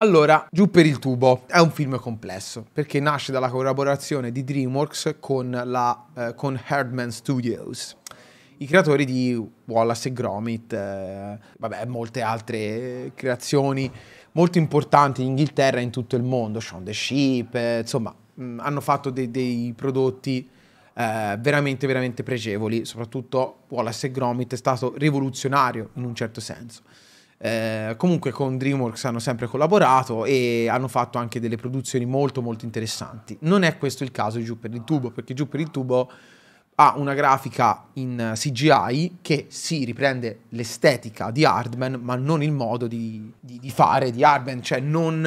Allora, Giù per il tubo è un film complesso perché nasce dalla collaborazione di DreamWorks con, la, eh, con Herdman Studios, i creatori di Wallace e Gromit, eh, vabbè, molte altre creazioni molto importanti in Inghilterra e in tutto il mondo, Shaun the Sheep, eh, insomma, mh, mm, hanno fatto dei, dei prodotti eh, veramente, veramente pregevoli, soprattutto Wallace e Gromit è stato rivoluzionario in un certo senso. Eh, comunque con DreamWorks hanno sempre collaborato e hanno fatto anche delle produzioni molto molto interessanti. Non è questo il caso di Giù per il tubo, perché Giù per il tubo ha una grafica in CGI che si riprende l'estetica di Hardman, ma non il modo di, di, di fare di Hardman, cioè non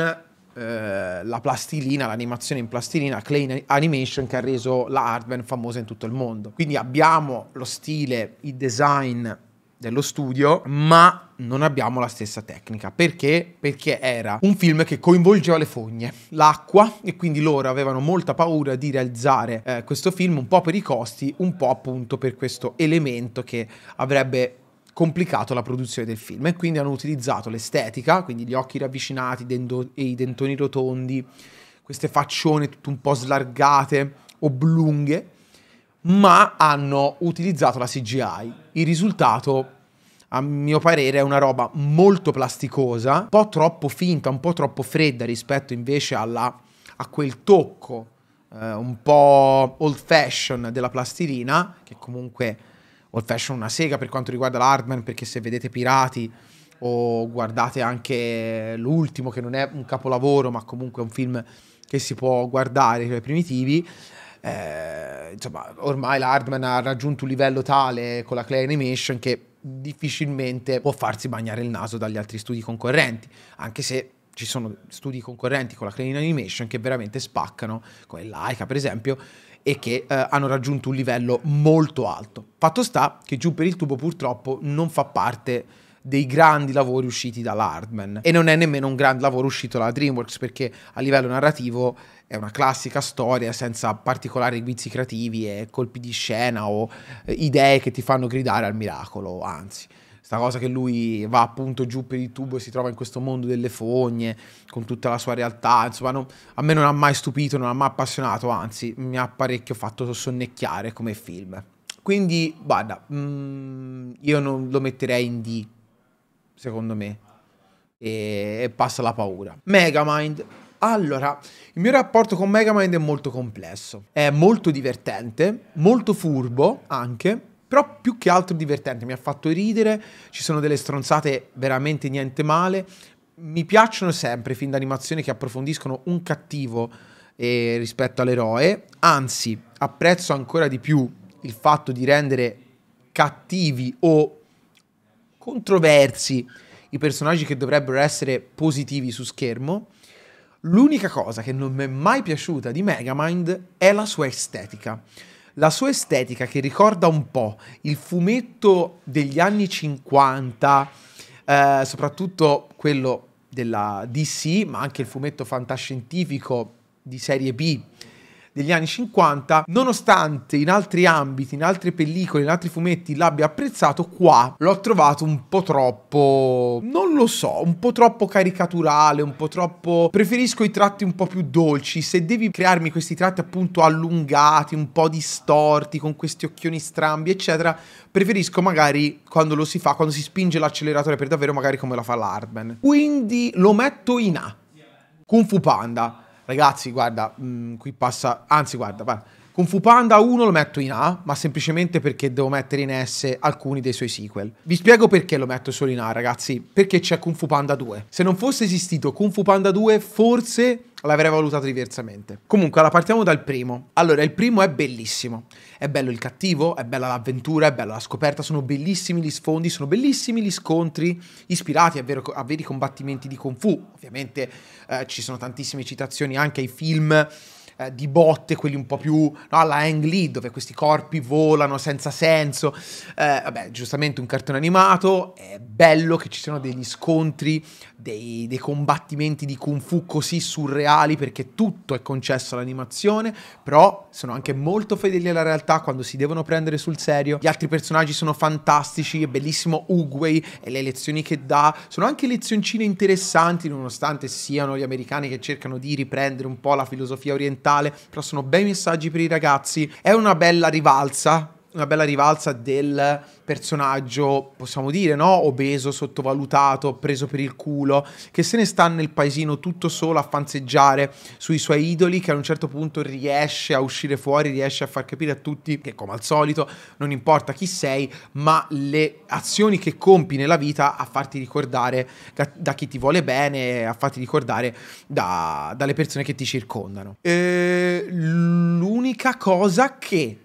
eh, la plastilina, l'animazione in plastilina, Clay Animation che ha reso la Hardman famosa in tutto il mondo. Quindi abbiamo lo stile, il design dello studio, ma non abbiamo la stessa tecnica. Perché? Perché era un film che coinvolgeva le fogne, l'acqua, e quindi loro avevano molta paura di realizzare eh, questo film un po' per i costi, un po' appunto per questo elemento che avrebbe complicato la produzione del film e quindi hanno utilizzato l'estetica, quindi gli occhi ravvicinati dendo- e i dentoni rotondi, queste faccione tutte un po' slargate, oblunghe, ma hanno utilizzato la CGI. Il risultato, a mio parere, è una roba molto plasticosa, un po' troppo finta, un po' troppo fredda rispetto invece alla, a quel tocco eh, un po' old fashion della plastilina, che comunque old fashion una sega per quanto riguarda l'Hardman, perché se vedete Pirati o guardate anche l'ultimo, che non è un capolavoro, ma comunque è un film che si può guardare, i primitivi, eh, insomma, ormai l'Hardman ha raggiunto un livello tale con la Clay Animation che difficilmente può farsi bagnare il naso dagli altri studi concorrenti, anche se ci sono studi concorrenti con la Clay Animation che veramente spaccano, come Laika per esempio, e che eh, hanno raggiunto un livello molto alto. Fatto sta che Giù per il tubo purtroppo non fa parte dei grandi lavori usciti dall'Hardman e non è nemmeno un grande lavoro uscito dalla DreamWorks perché a livello narrativo è una classica storia senza particolari guizzi creativi e colpi di scena o eh, idee che ti fanno gridare al miracolo, anzi. Sta cosa che lui va appunto giù per il tubo e si trova in questo mondo delle fogne con tutta la sua realtà, insomma non, a me non ha mai stupito, non ha mai appassionato, anzi mi ha parecchio fatto sonnecchiare come film. Quindi, guarda, mm, io non lo metterei in D secondo me. E, passa la paura. Megamind. Allora, il mio rapporto con Megamind è molto complesso. È molto divertente, molto furbo anche, però più che altro divertente. Mi ha fatto ridere, ci sono delle stronzate veramente niente male. Mi piacciono sempre film d'animazione che approfondiscono un cattivo eh, rispetto all'eroe. Anzi, apprezzo ancora di più il fatto di rendere cattivi o controversi i personaggi che dovrebbero essere positivi su schermo. L'unica cosa che non mi è mai piaciuta di Megamind è la sua estetica. La sua estetica che ricorda un po' il fumetto degli anni 50, eh, soprattutto quello della DC, ma anche il fumetto fantascientifico di serie B degli anni 50, nonostante in altri ambiti, in altre pellicole, in altri fumetti l'abbia apprezzato, qua l'ho trovato un po' troppo, non lo so, un po' troppo caricaturale, un po' troppo... Preferisco i tratti un po' più dolci, se devi crearmi questi tratti appunto allungati, un po' distorti, con questi occhioni strambi, eccetera, preferisco magari quando lo si fa, quando si spinge l'acceleratore per davvero, magari come la fa l'Hardman. Quindi lo metto in A. Kung Fu Panda ragazzi, guarda, mh, mm, qui passa, anzi, guarda, guarda, Kung Fu Panda 1 lo metto in A, ma semplicemente perché devo mettere in S alcuni dei suoi sequel. Vi spiego perché lo metto solo in A, ragazzi, perché c'è Kung Fu Panda 2. Se non fosse esistito Kung Fu Panda 2, forse l'avrei valutato diversamente. Comunque, allora partiamo dal primo. Allora, il primo è bellissimo. È bello il cattivo, è bella l'avventura, è bella la scoperta, sono bellissimi gli sfondi, sono bellissimi gli scontri ispirati a, vero, a veri combattimenti di Kung Fu. Ovviamente eh, ci sono tantissime citazioni anche ai film eh, di botte, quelli un po' più no, alla Ang Lee, dove questi corpi volano senza senso. Eh, vabbè, giustamente un cartone animato, è bello che ci siano degli scontri, dei, dei, combattimenti di kung fu così surreali, perché tutto è concesso all'animazione, però sono anche molto fedeli alla realtà quando si devono prendere sul serio. Gli altri personaggi sono fantastici, è bellissimo Uguay e le lezioni che dà, sono anche lezioncine interessanti, nonostante siano gli americani che cercano di riprendere un po' la filosofia orientale, però sono bei messaggi per i ragazzi. È una bella rivalsa una bella rivalsa del personaggio, possiamo dire, no? Obeso, sottovalutato, preso per il culo, che se ne sta nel paesino tutto solo a fanzeggiare sui suoi idoli, che a un certo punto riesce a uscire fuori, riesce a far capire a tutti che, come al solito, non importa chi sei, ma le azioni che compi nella vita a farti ricordare da, da chi ti vuole bene, a farti ricordare da, dalle persone che ti circondano. E l'unica cosa che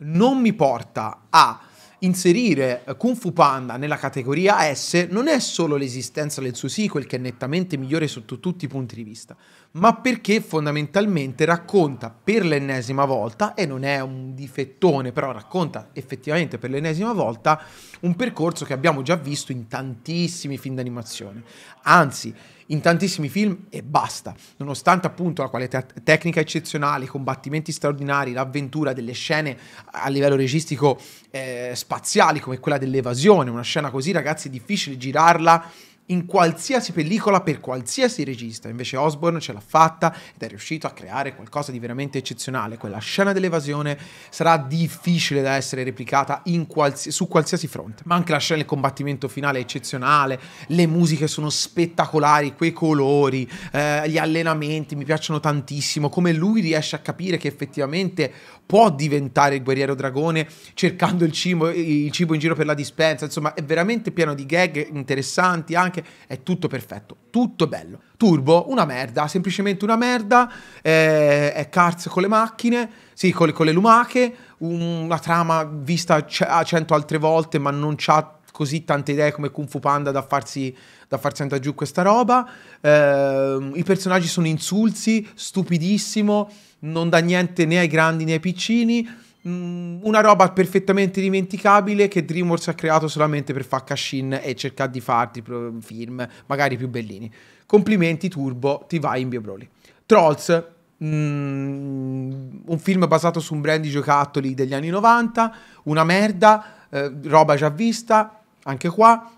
non mi porta a inserire Kung Fu Panda nella categoria S non è solo l'esistenza del suo sequel che è nettamente migliore sotto tutti i punti di vista, ma perché fondamentalmente racconta per l'ennesima volta, e non è un difettone, però racconta effettivamente per l'ennesima volta un percorso che abbiamo già visto in tantissimi film d'animazione. Anzi, in tantissimi film e basta. Nonostante appunto la qualità tecnica eccezionale, i combattimenti straordinari, l'avventura delle scene a livello registico eh, spaziali come quella dell'evasione, una scena così ragazzi è difficile girarla in qualsiasi pellicola per qualsiasi regista. Invece Osborne ce l'ha fatta ed è riuscito a creare qualcosa di veramente eccezionale. Quella scena dell'evasione sarà difficile da essere replicata qualsi- su qualsiasi fronte. Ma anche la scena del combattimento finale è eccezionale, le musiche sono spettacolari, quei colori, eh, gli allenamenti mi piacciono tantissimo, come lui riesce a capire che effettivamente può diventare il guerriero dragone cercando il cibo, il cibo in giro per la dispensa. Insomma, è veramente pieno di gag interessanti anche anche, è tutto perfetto, tutto bello. Turbo, una merda, semplicemente una merda, eh, è Cars con le macchine, sì, con le, con le lumache, una trama vista a cento altre volte, ma non c'ha così tante idee come Kung Fu Panda da farsi, da farsi andare giù questa roba. Eh, I personaggi sono insulsi, stupidissimo, non dà niente né ai grandi né ai piccini Mm, una roba perfettamente dimenticabile che DreamWorks ha creato solamente per fare cash-in e cercare di farti film magari più bellini. Complimenti Turbo, ti vai in Bio Broly. Trolls, mm, un film basato su un brand di giocattoli degli anni 90, una merda, eh, roba già vista, anche qua,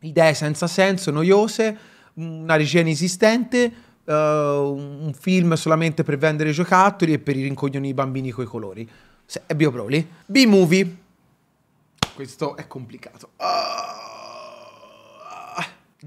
idee senza senso, noiose, una regia inesistente, uh, un film solamente per vendere giocattoli e per i rincoglioni i bambini coi colori. Se, è Bio Broly. B-Movie. Questo è complicato. Uh,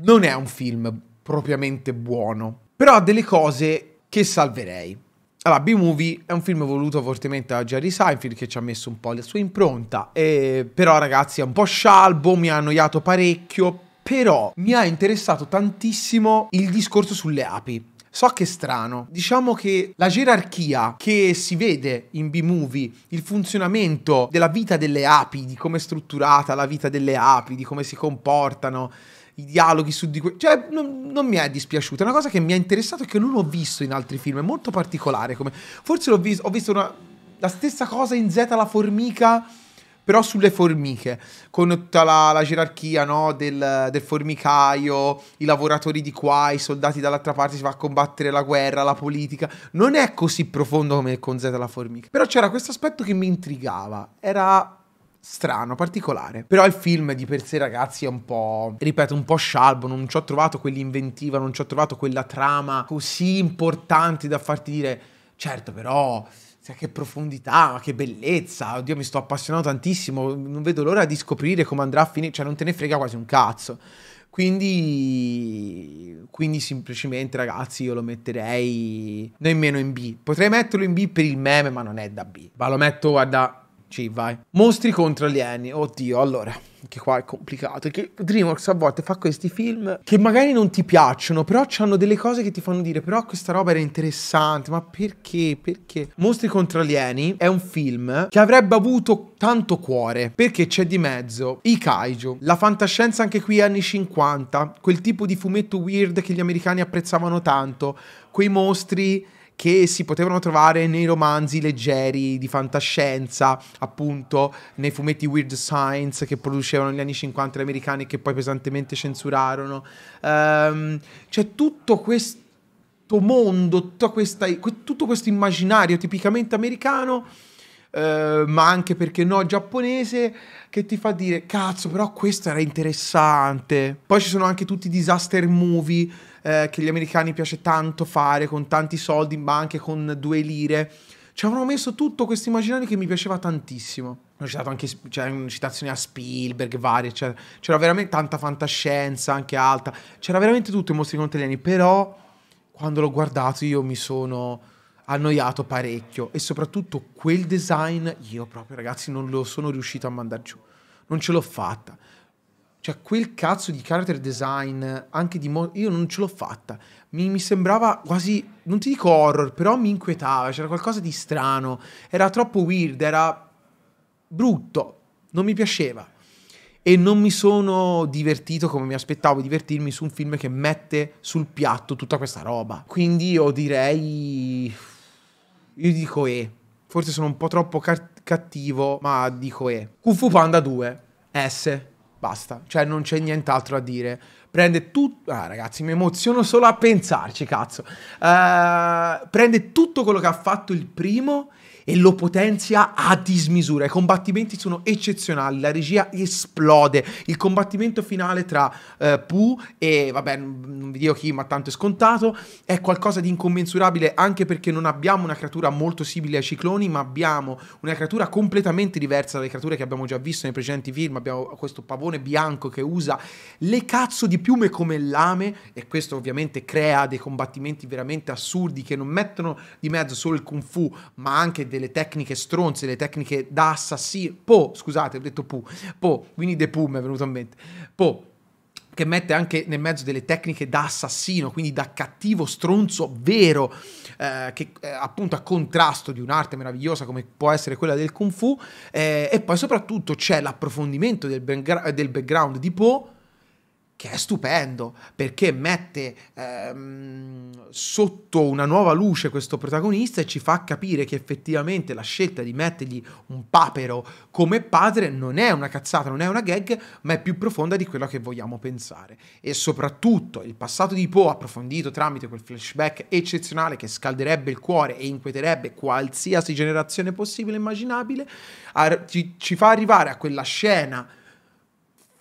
non è un film propriamente buono, però ha delle cose che salverei. Allora, B-Movie è un film voluto fortemente da Jerry Seinfeld che ci ha messo un po' la sua impronta, e, però ragazzi è un po' scialbo, mi ha annoiato parecchio, però mi ha interessato tantissimo il discorso sulle api. So che è strano. Diciamo che la gerarchia che si vede in B-Movie, il funzionamento della vita delle api, di come è strutturata la vita delle api, di come si comportano, i dialoghi su di questo. Cioè, non, non, mi è dispiaciuta. È una cosa che mi ha interessato e che non ho visto in altri film. È molto particolare. Come... Forse l'ho visto, ho visto una... la stessa cosa in Z la formica però sulle formiche, con tutta la, la gerarchia no? del, del, formicaio, i lavoratori di qua, i soldati dall'altra parte, si va a combattere la guerra, la politica. Non è così profondo come con Z la formica. Però c'era questo aspetto che mi intrigava. Era strano, particolare. Però il film di per sé, ragazzi, è un po', ripeto, un po' scialbo. Non ci ho trovato quell'inventiva, non ci ho trovato quella trama così importante da farti dire, certo, però che profondità, che bellezza, oddio mi sto appassionando tantissimo, non vedo l'ora di scoprire come andrà a finire, cioè non te ne frega quasi un cazzo. Quindi, quindi semplicemente ragazzi io lo metterei nemmeno in B. Potrei metterlo in B per il meme, ma non è da B. Ma lo metto, guarda, C, vai. Mostri contro alieni. Oddio, allora, che qua è complicato. Che DreamWorks a volte fa questi film che magari non ti piacciono, però hanno delle cose che ti fanno dire, però questa roba era interessante, ma perché? Perché? Mostri contro alieni è un film che avrebbe avuto tanto cuore, perché c'è di mezzo i kaiju, la fantascienza anche qui anni 50, quel tipo di fumetto weird che gli americani apprezzavano tanto, quei mostri che si potevano trovare nei romanzi leggeri di fantascienza, appunto, nei fumetti Weird Science che producevano negli anni 50 gli americani che poi pesantemente censurarono. Um, c'è tutto questo mondo, questa, tutto questo immaginario tipicamente americano. Uh, ma anche perché no giapponese che ti fa dire cazzo però questo era interessante poi ci sono anche tutti i disaster movie eh, che gli americani piace tanto fare con tanti soldi ma anche con due lire. Ci avevano messo tutto questo immaginario che mi piaceva tantissimo. Ho citato anche cioè, citazioni a Spielberg, varie, cioè, c'era veramente tanta fantascienza, anche alta. C'era veramente tutto in mostri contadini, però quando l'ho guardato io mi sono annoiato parecchio e soprattutto quel design io proprio ragazzi non lo sono riuscito a mandare giù. Non ce l'ho fatta. Cioè, quel cazzo di character design, anche di... Mo- io non ce l'ho fatta. Mi, mi, sembrava quasi, non ti dico horror, però mi inquietava, c'era qualcosa di strano. Era troppo weird, era brutto, non mi piaceva. E non mi sono divertito come mi aspettavo divertirmi su un film che mette sul piatto tutta questa roba. Quindi io direi... Io dico E. Forse sono un po' troppo car- cattivo, ma dico E. Kung Fu Panda 2. S. Basta, cioè non c'è nient'altro da dire. Prende tutto. Ah, ragazzi, mi emoziono solo a pensarci, cazzo. Uh, prende tutto quello che ha fatto il primo e lo potenzia a dismisura. I combattimenti sono eccezionali, la regia esplode. Il combattimento finale tra uh, Pooh e, vabbè, non vi dico chi, ma tanto è scontato, è qualcosa di incommensurabile anche perché non abbiamo una creatura molto simile ai cicloni, ma abbiamo una creatura completamente diversa dalle creature che abbiamo già visto nei precedenti film. Abbiamo questo pavone bianco che usa le cazzo di piume come lame e questo ovviamente crea dei combattimenti veramente assurdi che non mettono di mezzo solo il kung fu, ma anche dei delle tecniche stronze, delle tecniche da assassino. Po, scusate, ho detto Pu. Po, quindi De Pooh mi è venuto in mente. Po, che mette anche nel mezzo delle tecniche da assassino, quindi da cattivo stronzo vero, eh, che eh, appunto a contrasto di un'arte meravigliosa come può essere quella del kung fu, eh, e poi soprattutto c'è l'approfondimento del, backgra- del background di Poe che è stupendo perché mette ehm, sotto una nuova luce questo protagonista e ci fa capire che effettivamente la scelta di mettergli un papero come padre non è una cazzata, non è una gag, ma è più profonda di quello che vogliamo pensare. E soprattutto il passato di Poe approfondito tramite quel flashback eccezionale che scalderebbe il cuore e inquieterebbe qualsiasi generazione possibile e immaginabile, ci, ci fa arrivare a quella scena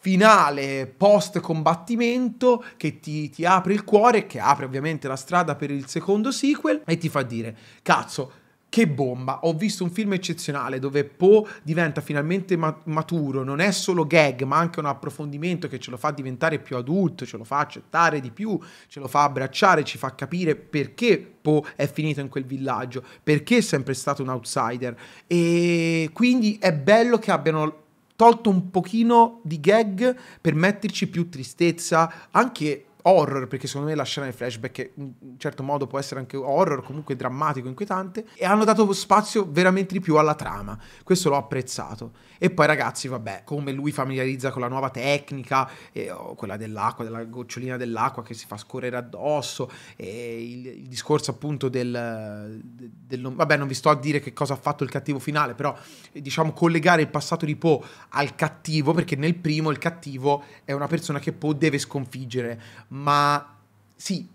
finale post combattimento che ti, ti, apre il cuore, che apre ovviamente la strada per il secondo sequel e ti fa dire, cazzo, che bomba, ho visto un film eccezionale dove Poe diventa finalmente maturo, non è solo gag ma anche un approfondimento che ce lo fa diventare più adulto, ce lo fa accettare di più, ce lo fa abbracciare, ci fa capire perché Poe è finito in quel villaggio, perché è sempre stato un outsider. E quindi è bello che abbiano tolto un pochino di gag per metterci più tristezza, anche horror, perché secondo me la scena del flashback in un certo modo può essere anche horror, comunque drammatico, inquietante, e hanno dato spazio veramente di più alla trama. Questo l'ho apprezzato. E poi ragazzi, vabbè, come lui familiarizza con la nuova tecnica, eh, quella dell'acqua, della gocciolina dell'acqua che si fa scorrere addosso, e il, il discorso appunto del, del, del, Vabbè, non vi sto a dire che cosa ha fatto il cattivo finale, però eh, diciamo collegare il passato di Poe al cattivo, perché nel primo il cattivo è una persona che Poe deve sconfiggere ma sì,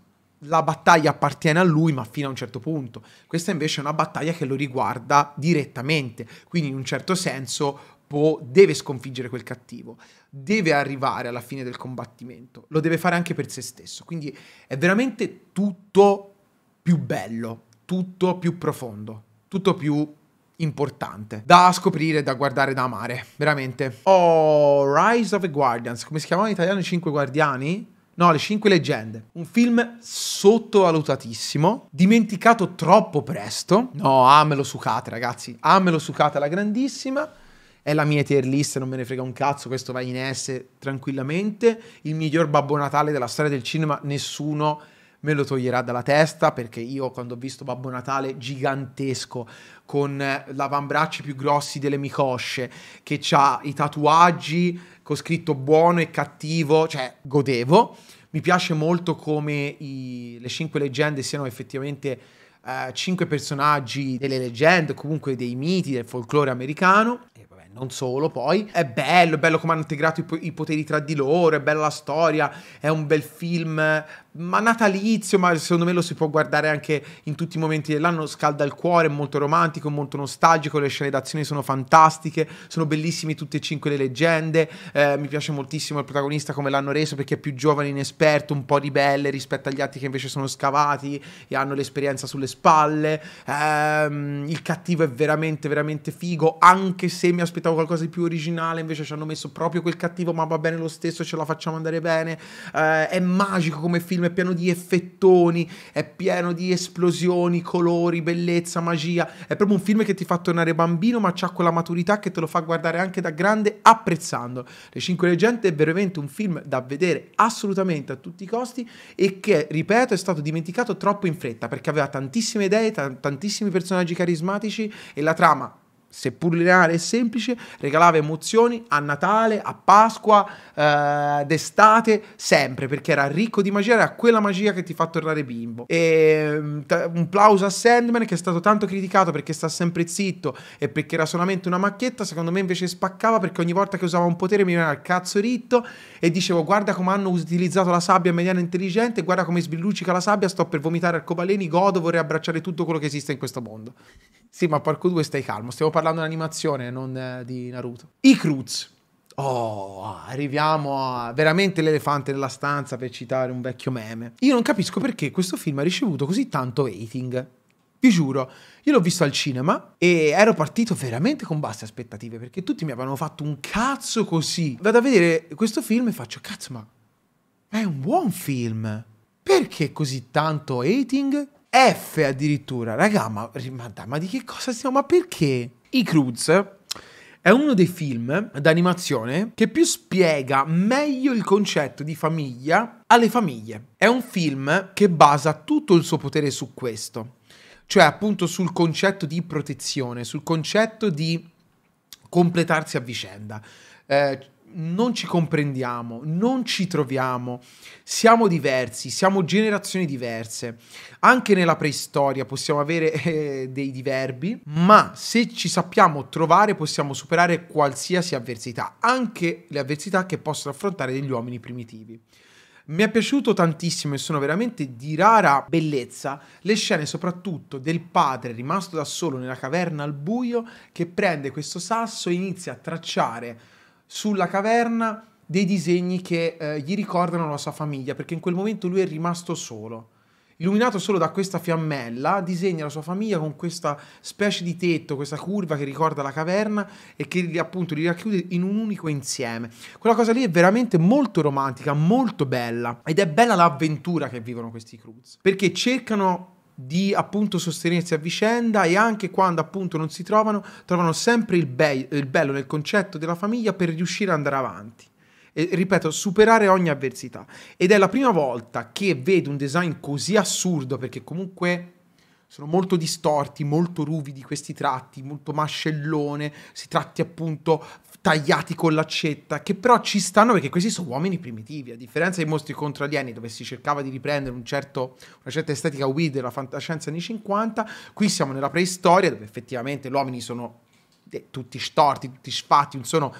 la battaglia appartiene a lui, ma fino a un certo punto. Questa invece è una battaglia che lo riguarda direttamente, quindi in un certo senso Poe deve sconfiggere quel cattivo, deve arrivare alla fine del combattimento, lo deve fare anche per se stesso, quindi è veramente tutto più bello, tutto più profondo, tutto più importante da scoprire, da guardare, da amare, veramente. Oh, Rise of the Guardians, come si chiamava in italiano i cinque guardiani? No, Le Cinque Leggende. Un film sottovalutatissimo, dimenticato troppo presto. No, amelo sucate, ragazzi. Amelo sucate alla grandissima. È la mia tier list, non me ne frega un cazzo, questo va in S tranquillamente. Il miglior Babbo Natale della storia del cinema, nessuno me lo toglierà dalla testa perché io quando ho visto Babbo Natale gigantesco con l'avambracci più grossi delle micosce che ha i tatuaggi con scritto buono e cattivo, cioè godevo. Mi piace molto come i, le cinque leggende siano effettivamente eh, cinque personaggi delle leggende, comunque dei miti del folklore americano. E vabbè, non solo poi. È bello, è bello come hanno integrato i, i poteri tra di loro, è bella la storia, è un bel film ma natalizio, ma secondo me lo si può guardare anche in tutti i momenti dell'anno, scalda il cuore, è molto romantico, molto nostalgico, le scene d'azione sono fantastiche, sono bellissime tutte e cinque le leggende, eh, mi piace moltissimo il protagonista come l'hanno reso perché è più giovane, inesperto, un po' ribelle rispetto agli altri che invece sono scavati e hanno l'esperienza sulle spalle, eh, il cattivo è veramente veramente figo, anche se mi aspettavo qualcosa di più originale, invece ci hanno messo proprio quel cattivo, ma va bene lo stesso, ce la facciamo andare bene, eh, è magico come film è pieno di effettoni, è pieno di esplosioni, colori, bellezza, magia. È proprio un film che ti fa tornare bambino, ma c'ha quella maturità che te lo fa guardare anche da grande apprezzando. Le Cinque Leggende è veramente un film da vedere assolutamente a tutti i costi e che, ripeto, è stato dimenticato troppo in fretta perché aveva tantissime idee, t- tantissimi personaggi carismatici e la trama seppur lineare e semplice, regalava emozioni a Natale, a Pasqua, eh, d'estate, sempre, perché era ricco di magia, era quella magia che ti fa tornare bimbo. E mm, un plauso a Sandman che è stato tanto criticato perché sta sempre zitto e perché era solamente una macchietta, secondo me invece spaccava perché ogni volta che usava un potere mi veniva il cazzo ritto e dicevo guarda come hanno utilizzato la sabbia in maniera intelligente, guarda come sbilluccica la sabbia, sto per vomitare arcobaleni, godo, vorrei abbracciare tutto quello che esiste in questo mondo. Sì, ma porco due stai calmo, stiamo parlando di un'animazione, non eh, di Naruto. I Cruz. Oh, arriviamo a veramente l'elefante nella stanza per citare un vecchio meme. Io non capisco perché questo film ha ricevuto così tanto hating. Vi giuro, io l'ho visto al cinema e ero partito veramente con basse aspettative perché tutti mi avevano fatto un cazzo così. Vado a vedere questo film e faccio cazzo, ma è un buon film. Perché così tanto hating? F addirittura, raga, ma, ma, ma di che cosa stiamo? Ma perché? I Cruz è uno dei film d'animazione che più spiega meglio il concetto di famiglia alle famiglie. È un film che basa tutto il suo potere su questo, cioè appunto sul concetto di protezione, sul concetto di completarsi a vicenda. Eh, non ci comprendiamo, non ci troviamo, siamo diversi, siamo generazioni diverse. Anche nella preistoria possiamo avere eh, dei diverbi, ma se ci sappiamo trovare possiamo superare qualsiasi avversità, anche le avversità che possono affrontare degli uomini primitivi. Mi è piaciuto tantissimo e sono veramente di rara bellezza le scene soprattutto del padre rimasto da solo nella caverna al buio che prende questo sasso e inizia a tracciare sulla caverna dei disegni che eh, gli ricordano la sua famiglia, perché in quel momento lui è rimasto solo. Illuminato solo da questa fiammella, disegna la sua famiglia con questa specie di tetto, questa curva che ricorda la caverna e che appunto li racchiude in un unico insieme. Quella cosa lì è veramente molto romantica, molto bella ed è bella l'avventura che vivono questi Cruz, perché cercano di appunto sostenersi a vicenda e anche quando appunto non si trovano, trovano sempre il, be- il bello nel concetto della famiglia per riuscire ad andare avanti. E, ripeto, superare ogni avversità. Ed è la prima volta che vedo un design così assurdo, perché comunque sono molto distorti, molto ruvidi questi tratti, molto mascellone, si tratti appunto tagliati con l'accetta, che però ci stanno perché questi sono uomini primitivi, a differenza dei mostri contro alieni dove si cercava di riprendere un certo, una certa estetica weird della fantascienza anni 50, qui siamo nella preistoria dove effettivamente gli uomini sono eh, tutti storti, tutti sfatti, non sono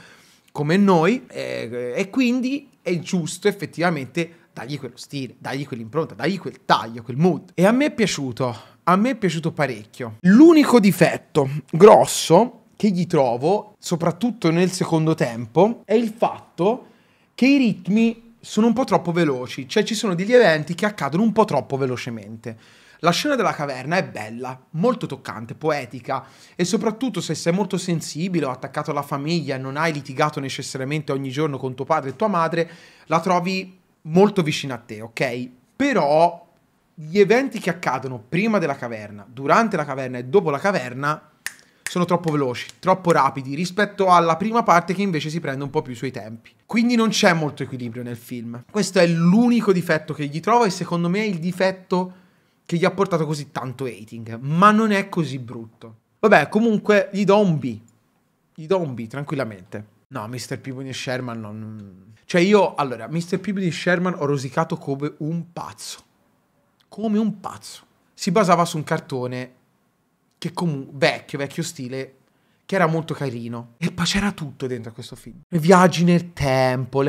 come noi eh, e quindi è giusto effettivamente dargli quello stile, dargli quell'impronta, dargli quel taglio, quel mood. E a me è piaciuto, a me è piaciuto parecchio. L'unico difetto grosso che gli trovo, soprattutto nel secondo tempo, è il fatto che i ritmi sono un po' troppo veloci, cioè ci sono degli eventi che accadono un po' troppo velocemente. La scena della caverna è bella, molto toccante, poetica e soprattutto se sei molto sensibile o attaccato alla famiglia e non hai litigato necessariamente ogni giorno con tuo padre e tua madre, la trovi molto vicina a te, ok? Però gli eventi che accadono prima della caverna, durante la caverna e dopo la caverna sono troppo veloci, troppo rapidi rispetto alla prima parte che invece si prende un po' più i suoi tempi. Quindi non c'è molto equilibrio nel film. Questo è l'unico difetto che gli trovo e secondo me è il difetto che gli ha portato così tanto hating, ma non è così brutto. Vabbè, comunque gli do un B. Gli do un B tranquillamente. No, Mr. Peabody e Sherman non... Cioè io, allora, Mr. Peabody e Sherman ho rosicato come un pazzo. Come un pazzo si basava su un cartone che comunque vecchio, vecchio stile, che era molto carino. E poi c'era tutto dentro a questo film. Viaggi nel tempo,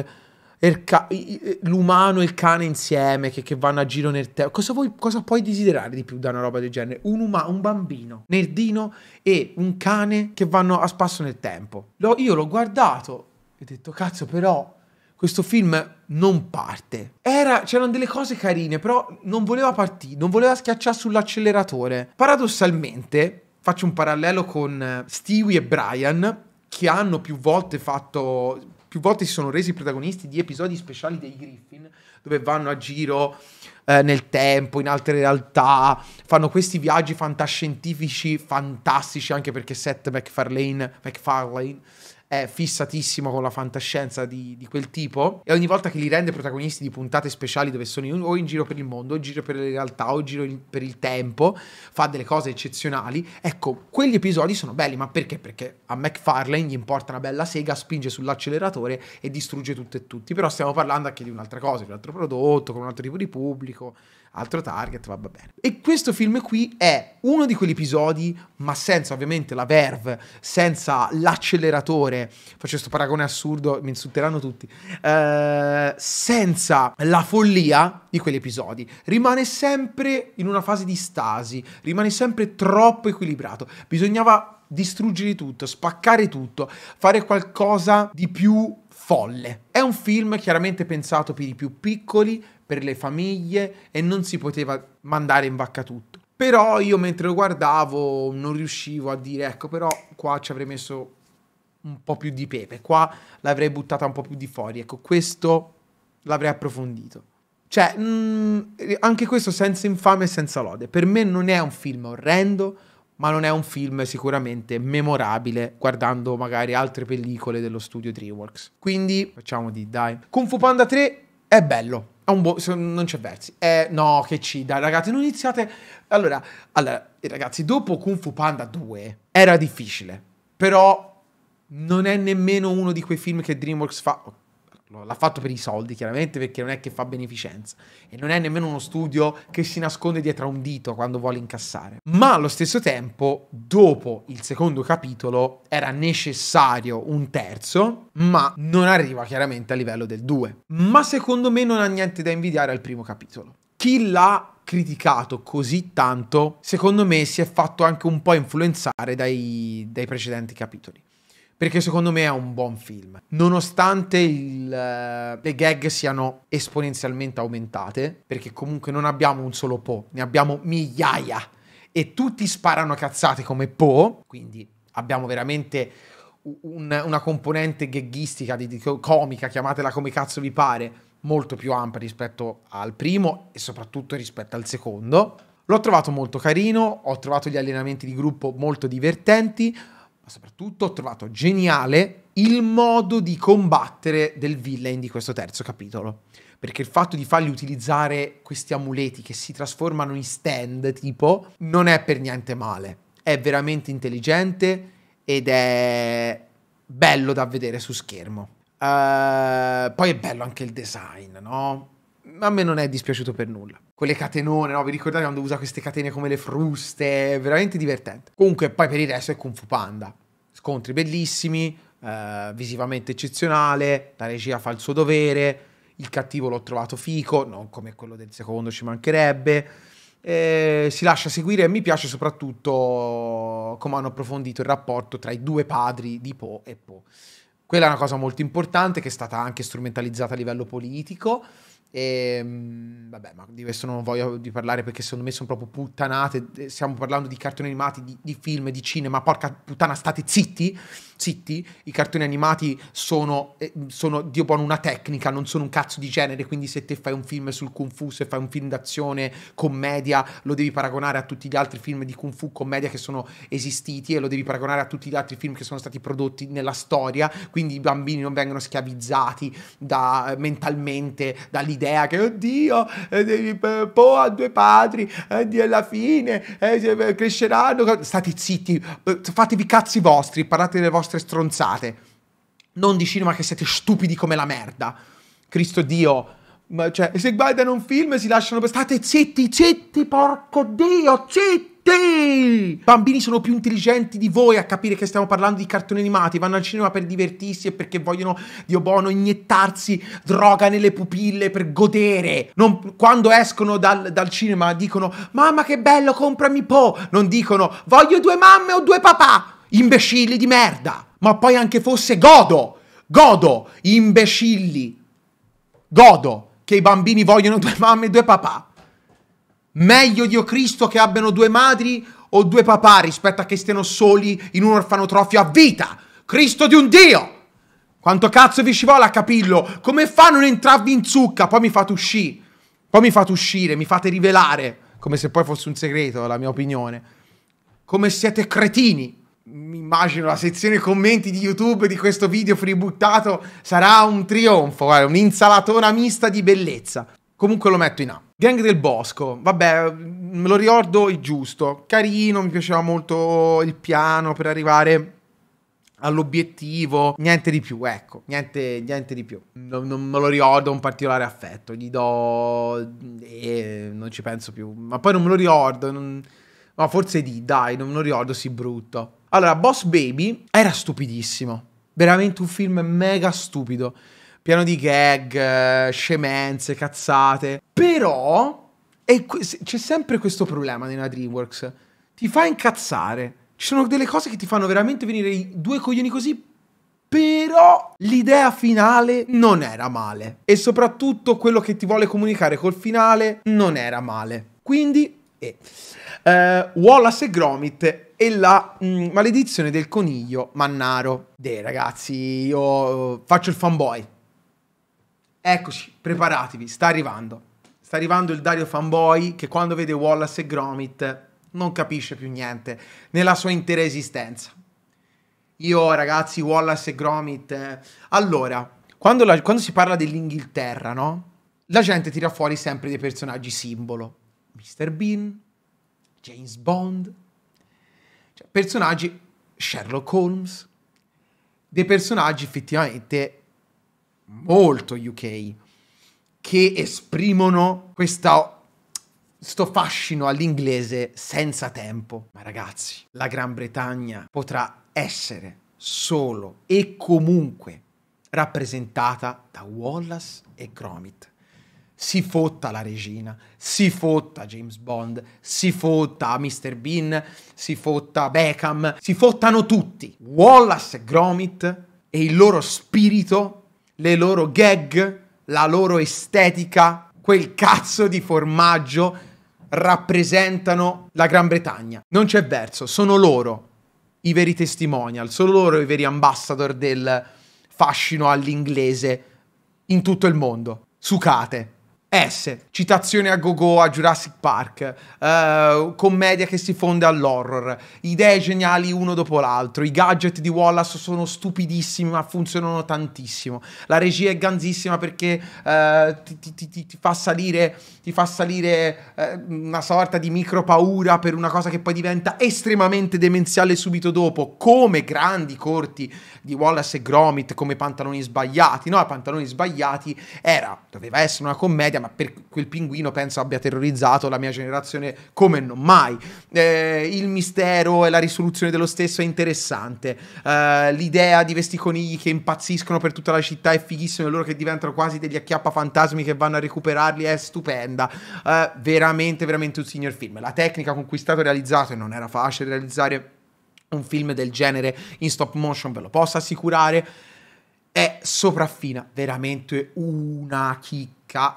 l'umano e il cane insieme che, che vanno a giro nel tempo. Cosa, cosa, puoi desiderare di più da una roba del genere? Un, uma- un bambino nerdino e un cane che vanno a spasso nel tempo. Lo, io l'ho guardato e ho detto, cazzo, però questo film non parte. Era, c'erano delle cose carine, però non voleva partire, non voleva schiacciare sull'acceleratore. Paradossalmente, faccio un parallelo con Stewie e Brian, che hanno più volte fatto più volte si sono resi protagonisti di episodi speciali dei Griffin, dove vanno a giro eh, nel tempo, in altre realtà, fanno questi viaggi fantascientifici fantastici, anche perché Seth MacFarlane, MacFarlane è fissatissimo con la fantascienza di, di, quel tipo e ogni volta che li rende protagonisti di puntate speciali dove sono in, o in giro per il mondo, o in giro per le realtà, o in giro in, per il tempo, fa delle cose eccezionali. Ecco, quegli episodi sono belli, ma perché? Perché a McFarlane gli importa una bella sega, spinge sull'acceleratore e distrugge tutto e tutti. Però stiamo parlando anche di un'altra cosa, di un altro prodotto, con un altro tipo di pubblico altro target, va bene. E questo film qui è uno di quegli episodi, ma senza ovviamente la verve, senza l'acceleratore, faccio questo paragone assurdo, mi insulteranno tutti, eh, senza la follia di quegli episodi. Rimane sempre in una fase di stasi, rimane sempre troppo equilibrato. Bisognava distruggere tutto, spaccare tutto, fare qualcosa di più folle. È un film chiaramente pensato per i più piccoli, per le famiglie e non si poteva mandare in vacca tutto. Però io mentre lo guardavo non riuscivo a dire, ecco, però qua ci avrei messo un po' più di pepe, qua l'avrei buttata un po' più di fuori, ecco, questo l'avrei approfondito. Cioè, mh, mm, anche questo senza infame e senza lode. Per me non è un film orrendo, ma non è un film sicuramente memorabile guardando magari altre pellicole dello studio DreamWorks. Quindi facciamo di dai. Kung Fu Panda 3 è bello, buon, non c'è versi. Eh, no, che ci dai, ragazzi, non iniziate. Allora, allora, ragazzi, dopo Kung Fu Panda 2 era difficile, però non è nemmeno uno di quei film che DreamWorks fa l'ha fatto per i soldi, chiaramente, perché non è che fa beneficenza. E non è nemmeno uno studio che si nasconde dietro a un dito quando vuole incassare. Ma allo stesso tempo, dopo il secondo capitolo, era necessario un terzo, ma non arriva chiaramente a livello del 2. Ma secondo me non ha niente da invidiare al primo capitolo. Chi l'ha criticato così tanto, secondo me si è fatto anche un po' influenzare dai, dai precedenti capitoli perché secondo me è un buon film. Nonostante il, uh, le gag siano esponenzialmente aumentate, perché comunque non abbiamo un solo Po, ne abbiamo migliaia e tutti sparano cazzate come Po, quindi abbiamo veramente un, una componente gaggistica, di, di, comica, chiamatela come cazzo vi pare, molto più ampia rispetto al primo e soprattutto rispetto al secondo. L'ho trovato molto carino, ho trovato gli allenamenti di gruppo molto divertenti, ma soprattutto ho trovato geniale il modo di combattere del villain di questo terzo capitolo. Perché il fatto di fargli utilizzare questi amuleti che si trasformano in stand, tipo, non è per niente male. È veramente intelligente ed è bello da vedere su schermo. Uh, poi è bello anche il design, no? A me non è dispiaciuto per nulla. Quelle catenone, no? Vi ricordate quando usa queste catene come le fruste? Veramente divertente. Comunque, poi per il resto è Kung Fu Panda. Scontri bellissimi, eh, visivamente eccezionale, la regia fa il suo dovere, il cattivo l'ho trovato fico, non come quello del secondo ci mancherebbe. Eh, si lascia seguire e mi piace soprattutto come hanno approfondito il rapporto tra i due padri di Po e Po. Quella è una cosa molto importante che è stata anche strumentalizzata a livello politico e, ehm, vabbè, ma di questo non voglio di parlare perché secondo me sono proprio puttanate. Eh, stiamo parlando di cartoni animati, di, di film, di cinema. Porca puttana, state zitti zitti, i cartoni animati sono, eh, sono, Dio buono, una tecnica, non sono un cazzo di genere, quindi se te fai un film sul Kung Fu, se fai un film d'azione, commedia, lo devi paragonare a tutti gli altri film di Kung Fu, commedia che sono esistiti e lo devi paragonare a tutti gli altri film che sono stati prodotti nella storia, quindi i bambini non vengono schiavizzati da, mentalmente dall'idea che, oddio, eh, Po ha due padri, eh, alla fine eh, cresceranno, state zitti, eh, fatevi cazzi vostri, parlate delle vostre stronzate. Non di cinema che siete stupidi come la merda. Cristo Dio, Ma cioè, se guardano un film si lasciano. State zitti, zitti, porco Dio, zitti! I bambini sono più intelligenti di voi a capire che stiamo parlando di cartoni animati, vanno al cinema per divertirsi e perché vogliono, Dio buono, iniettarsi droga nelle pupille per godere. Non, quando escono dal, dal, cinema dicono mamma che bello, comprami Po. Non dicono voglio due mamme o due papà. Imbecilli di merda. Ma poi anche fosse godo, godo, imbecilli. Godo che i bambini vogliono due mamme e due papà. Meglio Dio Cristo che abbiano due madri o due papà rispetto a che stiano soli in un orfanotrofio a vita. Cristo di un Dio! Quanto cazzo vi ci vuole a capirlo? Come fa a non entrarvi in zucca? Poi mi fate uscire. Poi mi fate uscire, mi fate rivelare. Come se poi fosse un segreto, la mia opinione. Come siete cretini. Mi immagino la sezione commenti di YouTube di questo video fributtato sarà un trionfo, un'insalatona mista di bellezza. Comunque lo metto in A. Gang del Bosco, vabbè, me lo ricordo il giusto. Carino, mi piaceva molto il piano per arrivare all'obiettivo. Niente di più, ecco, niente, niente di più. Non, non, me lo ricordo un particolare affetto. Gli do... e non ci penso più. Ma poi non me lo ricordo. Non... Ma forse di, dai, non me lo ricordo, sì brutto. Allora, Boss Baby era stupidissimo. Veramente un film mega stupido pieno di gag, eh, scemenze, cazzate. Però c'è sempre questo problema nella DreamWorks. Ti fa incazzare. Ci sono delle cose che ti fanno veramente venire i due coglioni così. Però l'idea finale non era male. E soprattutto quello che ti vuole comunicare col finale non era male. Quindi, eh. Uh, Wallace e Gromit e la mh, mm, maledizione del coniglio mannaro. Dei ragazzi, io faccio il fanboy. Eccoci, preparatevi, sta arrivando. Sta arrivando il Dario fanboy che quando vede Wallace e Gromit non capisce più niente nella sua intera esistenza. Io, ragazzi, Wallace e Gromit. Eh, allora, quando, la, quando si parla dell'Inghilterra, no? La gente tira fuori sempre dei personaggi simbolo. Mr. Bean, James Bond, cioè personaggi Sherlock Holmes, dei personaggi effettivamente molto UK, che esprimono questa sto fascino all'inglese senza tempo. Ma ragazzi, la Gran Bretagna potrà essere solo e comunque rappresentata da Wallace e Gromit. Si fotta la regina, si fotta James Bond, si fotta Mr. Bean, si fotta Beckham, si fottano tutti. Wallace e Gromit e il loro spirito le loro gag, la loro estetica, quel cazzo di formaggio rappresentano la Gran Bretagna. Non c'è verso, sono loro i veri testimonial, sono loro i veri ambassador del fascino all'inglese in tutto il mondo. Sucate. S, citazione a go-go a Jurassic Park, uh, commedia che si fonde all'horror, idee geniali uno dopo l'altro, i gadget di Wallace sono stupidissimi ma funzionano tantissimo, la regia è ganzissima perché uh, ti, ti, ti, ti, fa salire, fa salire uh, una sorta di micro paura per una cosa che poi diventa estremamente demenziale subito dopo, come grandi corti di Wallace e Gromit, come Pantaloni Sbagliati, no? Pantaloni Sbagliati era, doveva essere una commedia ma per quel pinguino penso abbia terrorizzato la mia generazione come non mai. Eh, il mistero e la risoluzione dello stesso è interessante. Eh, l'idea di questi conigli che impazziscono per tutta la città è fighissima e loro che diventano quasi degli acchiappafantasmi che vanno a recuperarli è stupenda. Eh, veramente, veramente un signor film. La tecnica con cui è stato realizzato, e non era facile realizzare un film del genere in stop motion, ve lo posso assicurare, è sopraffina, veramente una chicca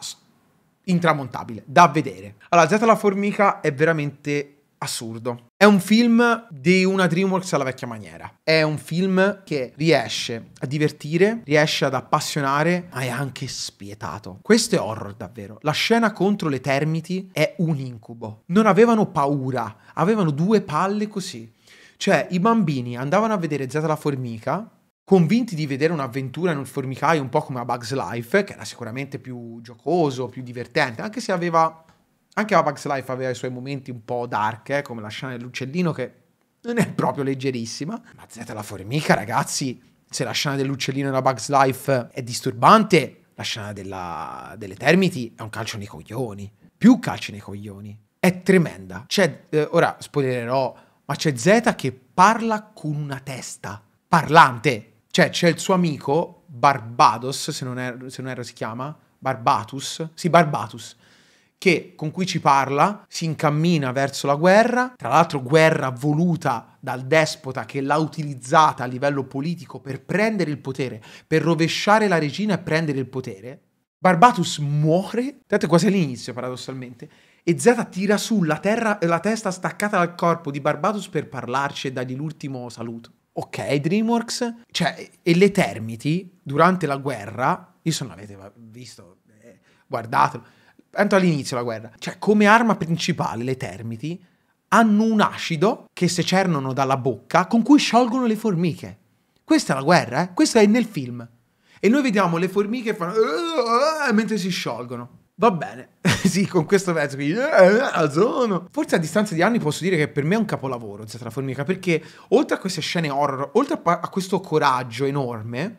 intramontabile, da vedere. Allora, Z la formica è veramente assurdo. È un film di una DreamWorks alla vecchia maniera. È un film che riesce a divertire, riesce ad appassionare, ma è anche spietato. Questo è horror davvero. La scena contro le termiti è un incubo. Non avevano paura, avevano due palle così. Cioè, i bambini andavano a vedere Z la formica convinti di vedere un'avventura in un formicaio un po' come a Bugs Life, che era sicuramente più giocoso, più divertente, anche se aveva... Anche a Bugs Life aveva i suoi momenti un po' dark, eh, come la scena dell'uccellino che non è proprio leggerissima. Ma Z la formica, ragazzi, se la scena dell'uccellino da Bugs Life è disturbante, la scena della, delle Termiti è un calcio nei coglioni. Più calci nei coglioni. È tremenda. C'è, eh, ora spoilererò, ma c'è Z che parla con una testa. Parlante. Cioè, c'è il suo amico Barbados, se non, erro, se non erro si chiama. Barbatus. Sì, Barbatus che, con cui ci parla, si incammina verso la guerra, tra l'altro guerra voluta dal despota che l'ha utilizzata a livello politico per prendere il potere, per rovesciare la regina e prendere il potere. Barbatus muore, tanto quasi all'inizio paradossalmente, e Zeta tira su la, terra, la testa staccata dal corpo di Barbatus per parlarci e dargli l'ultimo saluto. Ok, DreamWorks, cioè, e le Termiti, durante la guerra, io se non l'avete visto, eh, guardatelo, tanto all'inizio la guerra, cioè come arma principale le termiti hanno un acido che se cernono dalla bocca con cui sciolgono le formiche. Questa è la guerra, eh? Questo è nel film. E noi vediamo le formiche fanno uh, uh, mentre si sciolgono. Va bene, sì, con questo pezzo qui, eh, sono. Forse a distanza di anni posso dire che per me è un capolavoro Z la formica, perché oltre a queste scene horror, oltre a questo coraggio enorme,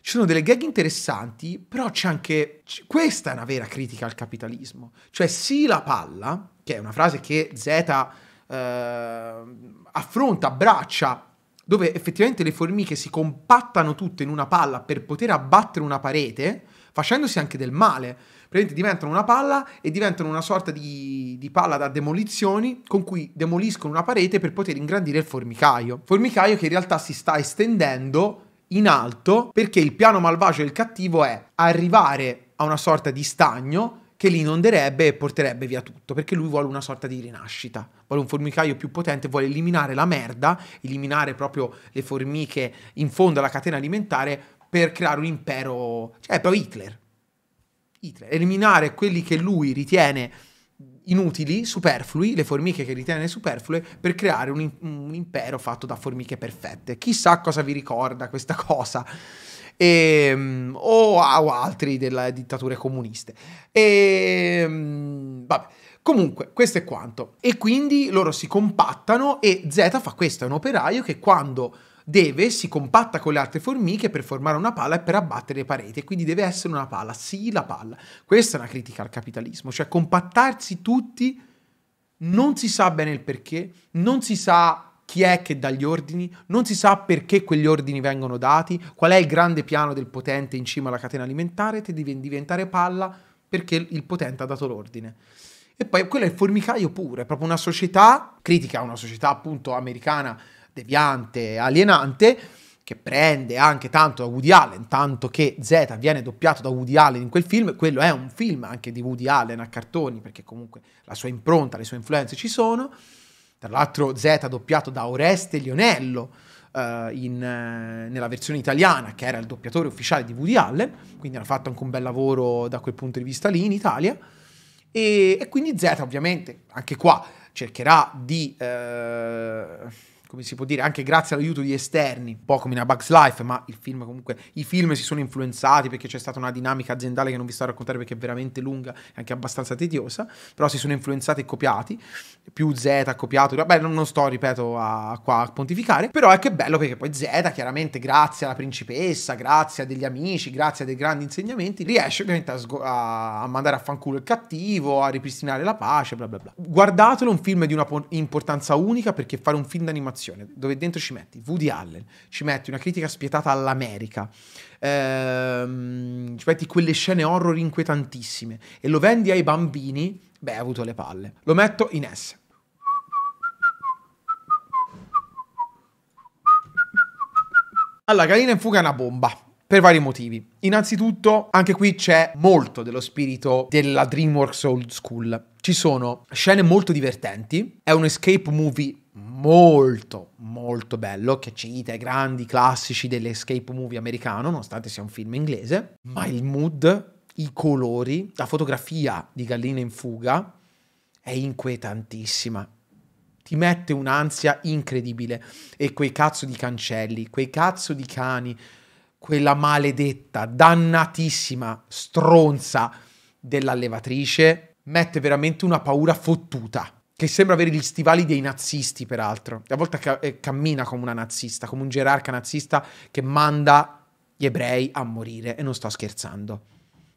ci sono delle gag interessanti, però c'è anche... Questa è una vera critica al capitalismo. Cioè, sì la palla, che è una frase che Z eh, affronta, abbraccia, dove effettivamente le formiche si compattano tutte in una palla per poter abbattere una parete, facendosi anche del male. Praticamente diventano una palla e diventano una sorta di, di, palla da demolizioni con cui demoliscono una parete per poter ingrandire il formicaio. Formicaio che in realtà si sta estendendo in alto perché il piano malvagio del cattivo è arrivare a una sorta di stagno che li inonderebbe e porterebbe via tutto, perché lui vuole una sorta di rinascita, vuole un formicaio più potente, vuole eliminare la merda, eliminare proprio le formiche in fondo alla catena alimentare per creare un impero, cioè è proprio Hitler. Hitler, eliminare quelli che lui ritiene inutili, superflui, le formiche che ritiene superflue, per creare un, un impero fatto da formiche perfette. Chissà cosa vi ricorda questa cosa. E, ehm, o, o, altri delle dittature comuniste. E, ehm, vabbè. Comunque, questo è quanto. E quindi loro si compattano e Z fa questo, è un operaio che quando deve, si compatta con le altre formiche per formare una palla e per abbattere le pareti, e quindi deve essere una palla, sì la palla. Questa è una critica al capitalismo, cioè compattarsi tutti, non si sa bene il perché, non si sa chi è che dà gli ordini, non si sa perché quegli ordini vengono dati, qual è il grande piano del potente in cima alla catena alimentare, te devi diventare palla perché il potente ha dato l'ordine. E poi quello è il formicaio pure, è proprio una società critica, una società appunto americana deviante, alienante, che prende anche tanto da Woody Allen, tanto che Z viene doppiato da Woody Allen in quel film, quello è un film anche di Woody Allen a cartoni, perché comunque la sua impronta, le sue influenze ci sono. Tra l'altro Z doppiato da Oreste Lionello uh, in, uh, nella versione italiana, che era il doppiatore ufficiale di Woody Allen, quindi hanno fatto anche un bel lavoro da quel punto di vista lì in Italia. E, e quindi Z ovviamente anche qua cercherà di... Uh, come si può dire, anche grazie all'aiuto di esterni, un po' come in A Bugs Life, ma il film comunque, i film si sono influenzati perché c'è stata una dinamica aziendale che non vi sto a raccontare perché è veramente lunga e anche abbastanza tediosa, però si sono influenzati e copiati, più Z ha copiato, vabbè non, non sto, ripeto, a, qua a pontificare, però è che bello perché poi Z chiaramente grazie alla principessa, grazie a degli amici, grazie a dei grandi insegnamenti, riesce ovviamente a, sgo- a, mandare a fanculo il cattivo, a ripristinare la pace, bla bla bla. Guardatelo, un film di una po- importanza unica perché fare un film d'animazione dove dentro ci metti Woody Allen, ci metti una critica spietata all'America, ehm, ci metti quelle scene horror inquietantissime e lo vendi ai bambini, beh, hai avuto le palle. Lo metto in S. Allora, Galina in fuga è una bomba per vari motivi. Innanzitutto, anche qui c'è molto dello spirito della DreamWorks old school. Ci sono scene molto divertenti, è un escape movie molto molto bello che cita i grandi classici dell'escape movie americano nonostante sia un film inglese ma il mood i colori la fotografia di Gallina in fuga è inquietantissima. Ti mette un'ansia incredibile. E quei cazzo di cancelli quei cazzo di cani quella maledetta dannatissima stronza dell'allevatrice mette veramente una paura fottuta che sembra avere gli stivali dei nazisti, peraltro. A volte ca- eh, cammina come una nazista, come un gerarca nazista che manda gli ebrei a morire, e non sto scherzando.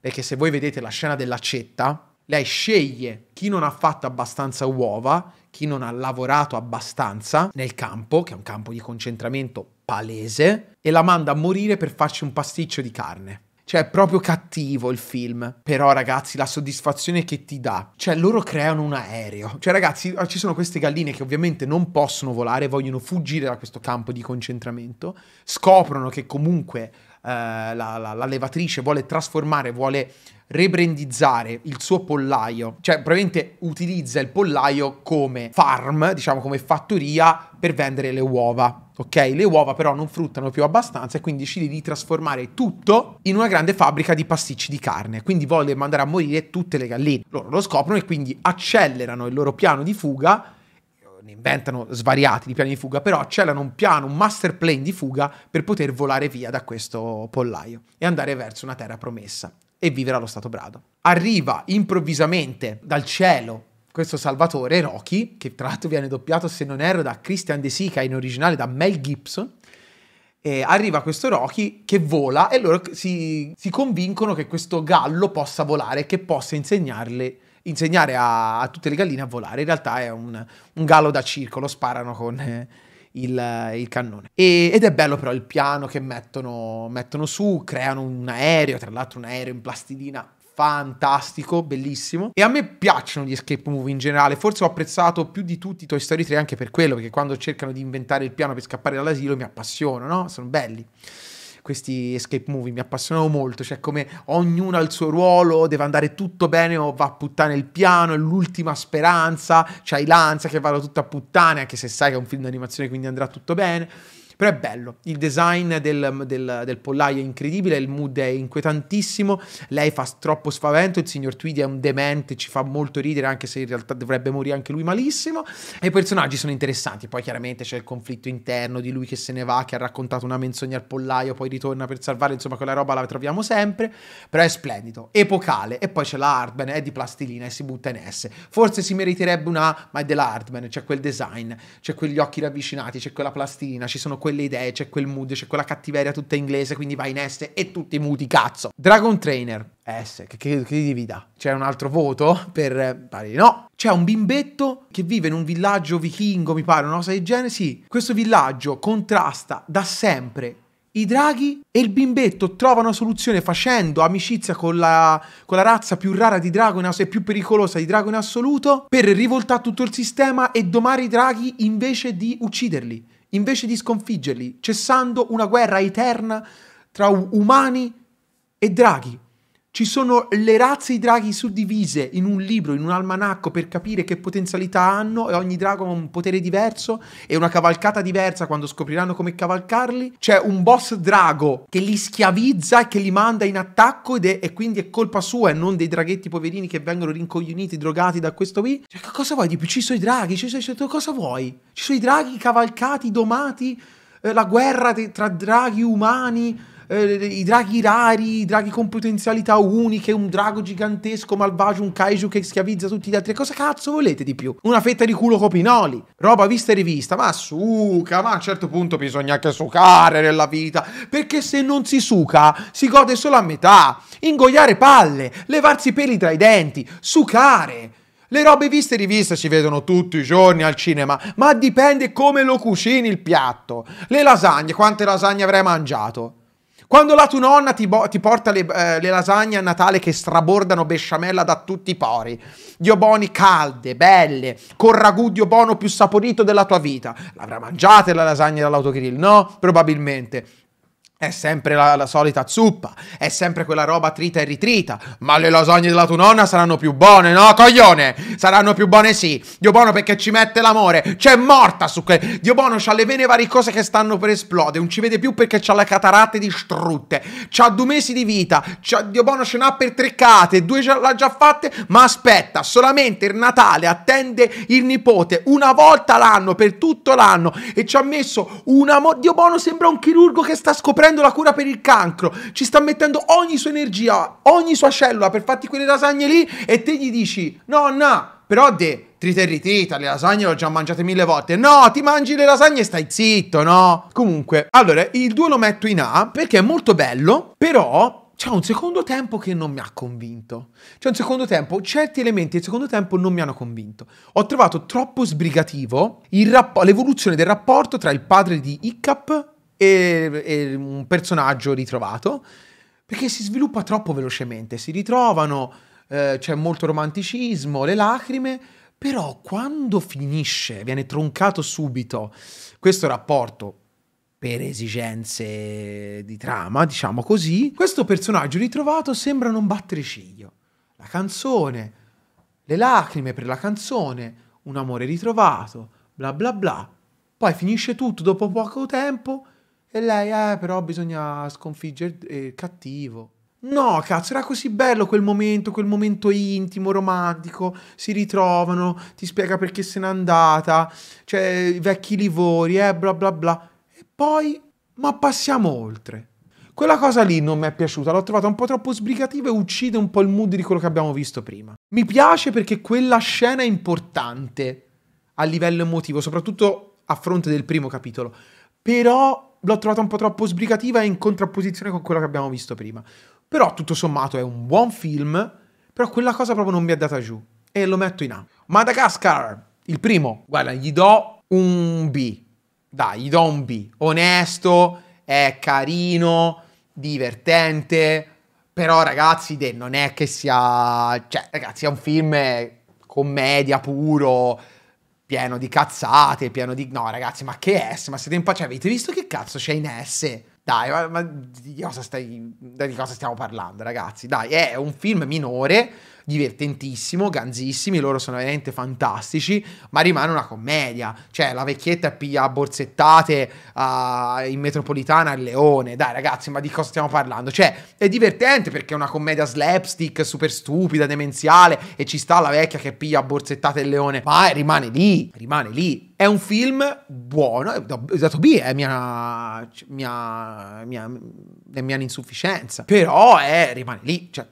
perché se voi vedete la scena dell'accetta, lei sceglie chi non ha fatto abbastanza uova, chi non ha lavorato abbastanza nel campo, che è un campo di concentramento palese, e la manda a morire per farci un pasticcio di carne. Cioè, è proprio cattivo il film. Però, ragazzi, la soddisfazione che ti dà. Cioè, loro creano un aereo. Cioè, ragazzi, ci sono queste galline che ovviamente non possono volare, vogliono fuggire da questo campo di concentramento. Scoprono che comunque eh, la, la, la levatrice vuole trasformare, vuole rebrandizzare il suo pollaio, cioè probabilmente utilizza il pollaio come farm, diciamo come fattoria per vendere le uova. Ok, le uova però non fruttano più abbastanza e quindi decide di trasformare tutto in una grande fabbrica di pasticci di carne. Quindi vuole mandare a morire tutte le galline. Loro lo scoprono e quindi accelerano il loro piano di fuga ne inventano svariati di piani di fuga, però accelerano un piano, un master plan di fuga per poter volare via da questo pollaio e andare verso una terra promessa e vivere allo stato brado. Arriva improvvisamente dal cielo questo Salvatore, Rocky, che tra l'altro viene doppiato, se non erro, da Christian De Sica, in originale da Mel Gibson, e arriva questo Rocky che vola e loro si, si, convincono che questo gallo possa volare che possa insegnarle, insegnare a, a, tutte le galline a volare. In realtà è un, un gallo da circo, lo sparano con... Eh, il, il cannone. E, ed è bello però il piano che mettono, mettono su, creano un aereo, tra l'altro un aereo in plastilina fantastico, bellissimo. E a me piacciono gli escape movie in generale. Forse ho apprezzato più di tutti i Toy Story 3 anche per quello, perché quando cercano di inventare il piano per scappare dall'asilo mi appassiono, no? Sono belli questi escape movie mi appassionano molto, cioè come ognuno ha il suo ruolo, deve andare tutto bene o va a puttane il piano, è l'ultima speranza, c'hai l'ansia che vada tutto a puttane, anche se sai che è un film d'animazione quindi andrà tutto bene. Però è bello, il design del, del, del, pollaio è incredibile, il mood è inquietantissimo, lei fa troppo spavento, il signor Tweedy è un demente, ci fa molto ridere anche se in realtà dovrebbe morire anche lui malissimo, e i personaggi sono interessanti, poi chiaramente c'è il conflitto interno di lui che se ne va, che ha raccontato una menzogna al pollaio, poi ritorna per salvare, insomma quella roba la troviamo sempre, però è splendido, epocale, e poi c'è la Hardman, è di plastilina e si butta in S, forse si meriterebbe una, ma è della Hardman, c'è quel design, c'è quegli occhi ravvicinati, c'è quella plastilina, ci sono quelle idee, c'è quel mood, c'è quella cattiveria tutta inglese, quindi vai in S e tutti muti, cazzo. Dragon Trainer, S, che, che, che devi? C'è un altro voto per... Pari, no, c'è un bimbetto che vive in un villaggio vichingo, mi pare, una cosa del genere, sì. Questo villaggio contrasta da sempre i draghi e il bimbetto trovano una soluzione facendo amicizia con la, con la razza più rara di drago e più pericolosa di drago in assoluto per rivoltare tutto il sistema e domare i draghi invece di ucciderli invece di sconfiggerli, cessando una guerra eterna tra umani e draghi. Ci sono le razze di draghi suddivise in un libro, in un almanacco per capire che potenzialità hanno e ogni drago ha un potere diverso e una cavalcata diversa quando scopriranno come cavalcarli. C'è un boss drago che li schiavizza e che li manda in attacco è, e quindi è colpa sua e non dei draghetti poverini che vengono rincoglioniti, drogati da questo qui. Cioè, cosa vuoi di più? Ci sono i draghi, ci sono, cosa vuoi? Ci sono i draghi cavalcati, domati, eh, la guerra tra draghi umani eh, i draghi rari, i draghi con potenzialità uniche, un drago gigantesco, malvagio, un kaiju che schiavizza tutti gli altri. Cosa cazzo volete di più? Una fetta di culo copinoli, roba vista e rivista. Ma suca, ma a un certo punto bisogna anche sucare nella vita, perché se non si suca si gode solo a metà. Ingoiare palle, levarsi i peli tra i denti, sucare. Le robe viste e riviste si vedono tutti i giorni al cinema, ma dipende come lo cucini il piatto. Le lasagne, quante lasagne avrai mangiato? Quando la tua nonna ti, bo- ti porta le, eh, le, lasagne a Natale che strabordano besciamella da tutti i pori, dioboni calde, belle, con ragù diobono più saporito della tua vita, l'avrà mangiata la lasagna dall'autogrill? No? Probabilmente. È sempre la, la, solita zuppa, è sempre quella roba trita e ritrita. Ma le lasagne della tua nonna saranno più buone, no, coglione? Saranno più buone, sì. Dio buono perché ci mette l'amore. C'è morta su quel. Dio buono c'ha le vene varicose che stanno per esplodere. Non ci vede più perché c'ha le cataratte distrutte. C'ha due mesi di vita. C'ha... Dio buono ce n'ha per tre cate. Due l'ha già fatte. Ma aspetta, solamente il Natale attende il nipote una volta l'anno per tutto l'anno. E ci ha messo una. Mo... Dio buono sembra un chirurgo che sta scoprendo prendo la cura per il cancro, ci sta mettendo ogni sua energia, ogni sua cellula per farti quelle lasagne lì e te gli dici, no, no, però de, trita e ritrita, le lasagne le ho già mangiate mille volte. No, ti mangi le lasagne e stai zitto, no? Comunque, allora, il 2 lo metto in A perché è molto bello, però c'è un secondo tempo che non mi ha convinto. C'è un secondo tempo, certi elementi del secondo tempo non mi hanno convinto. Ho trovato troppo sbrigativo l'evoluzione del rapporto tra il padre di Hiccup e, e un personaggio ritrovato, perché si sviluppa troppo velocemente. Si ritrovano, eh, c'è molto romanticismo, le lacrime, però quando finisce, viene troncato subito questo rapporto per esigenze di trama, diciamo così, questo personaggio ritrovato sembra non battere ciglio. La canzone, le lacrime per la canzone, un amore ritrovato, bla bla bla. Poi finisce tutto dopo poco tempo e lei, eh, però bisogna sconfiggere il cattivo. No, cazzo, era così bello quel momento, quel momento intimo, romantico. Si ritrovano, ti spiega perché se n'è andata, cioè i vecchi livori, eh, bla bla bla. E poi, ma passiamo oltre. Quella cosa lì non mi è piaciuta, l'ho trovata un po' troppo sbrigativa e uccide un po' il mood di quello che abbiamo visto prima. Mi piace perché quella scena è importante a livello emotivo, soprattutto a fronte del primo capitolo. Però l'ho trovata un po' troppo sbrigativa e in contrapposizione con quello che abbiamo visto prima. Però tutto sommato è un buon film, però quella cosa proprio non mi è data giù. E lo metto in A. Madagascar, il primo, guarda, gli do un B. Dai, gli do un B. Onesto, è carino, divertente, però ragazzi, non è che sia... Cioè, ragazzi, è un film commedia puro, pieno di cazzate, pieno di... No, ragazzi, ma che S? Ma siete in pace? Avete visto che cazzo c'è in S? Dai, ma, ma di, cosa stai, di cosa stiamo parlando, ragazzi? Dai, è un film minore divertentissimo, ganzissimi, loro sono veramente fantastici, ma rimane una commedia. Cioè, la vecchietta piglia borsettate uh, in metropolitana al leone. Dai, ragazzi, ma di cosa stiamo parlando? Cioè, è divertente perché è una commedia slapstick, super stupida, demenziale, e ci sta la vecchia che piglia borsettate il leone, ma rimane lì, rimane lì. È un film buono, ho dato B, è mia, mia, mia, mia insufficienza, però è, rimane lì, cioè,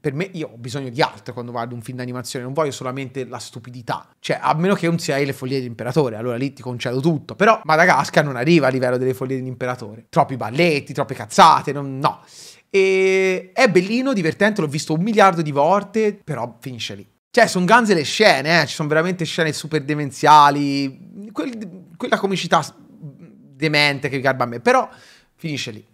per me io ho bisogno di altro quando guardo un film d'animazione, non voglio solamente la stupidità, cioè a meno che non sia le follie dell'imperatore, allora lì ti concedo tutto, però Madagascar non arriva a livello delle follie dell'imperatore, troppi balletti, troppe cazzate, non, no. E è bellino, divertente, l'ho visto un miliardo di volte, però finisce lì. Cioè, sono ganze le scene, eh? ci sono veramente scene super demenziali, quel, quella comicità demente che garba a me, però finisce lì.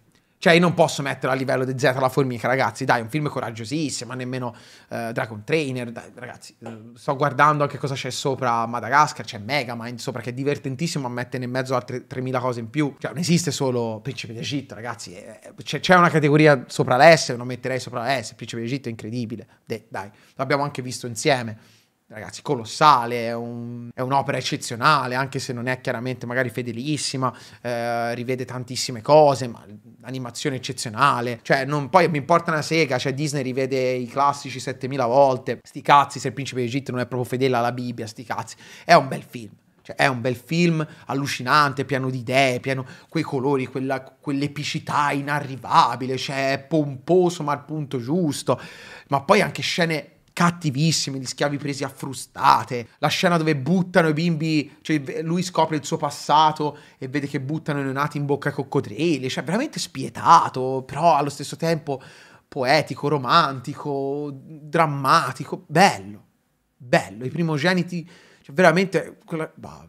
Cioè, io non posso metterlo a livello di Z la formica, ragazzi. Dai, un film coraggiosissimo, ma nemmeno uh, Dragon Trainer. Dai, ragazzi, uh, sto guardando anche cosa c'è sopra Madagascar. C'è Megamind sopra, che è divertentissimo a mettere in mezzo altre 3000 cose in più. Cioè, non esiste solo Principe d'Egitto, ragazzi. C'è, c'è, una categoria sopra l'S, non metterei sopra la S. Principe d'Egitto è incredibile. De, dai, l'abbiamo anche visto insieme ragazzi, colossale, è, un, è, un'opera eccezionale, anche se non è chiaramente magari fedelissima, eh, rivede tantissime cose, ma animazione eccezionale, cioè non, poi mi importa una sega, cioè Disney rivede i classici 7000 volte, sti cazzi se il principe d'Egitto non è proprio fedele alla Bibbia, sti cazzi, è un bel film. Cioè, è un bel film allucinante, pieno di idee, pieno quei colori, quella, quell'epicità inarrivabile, cioè pomposo ma al punto giusto, ma poi anche scene cattivissimi, gli schiavi presi a frustate, la scena dove buttano i bimbi, cioè lui scopre il suo passato e vede che buttano i neonati in bocca ai coccodrilli, cioè veramente spietato, però allo stesso tempo poetico, romantico, drammatico, bello, bello, i primogeniti, cioè veramente, quella, bah,